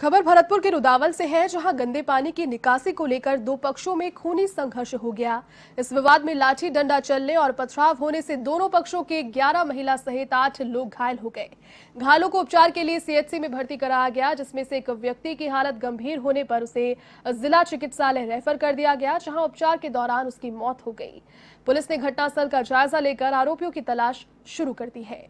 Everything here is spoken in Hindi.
खबर भरतपुर के रुदावल से है, जहाँ गंदे पानी की निकासी को लेकर दो पक्षों में खूनी संघर्ष हो गया। इस विवाद में लाठी डंडा चलने और पथराव होने से दोनों पक्षों के 11 महिला सहित आठ लोग घायल हो गए। घायलों को उपचार के लिए सीएचसी में भर्ती कराया गया, जिसमें से एक व्यक्ति की हालत गंभीर होने पर उसे जिला चिकित्सालय रेफर कर दिया गया, जहाँ उपचार के दौरान उसकी मौत हो गई। पुलिस ने घटनास्थल का जायजा लेकर आरोपियों की तलाश शुरू कर दी है।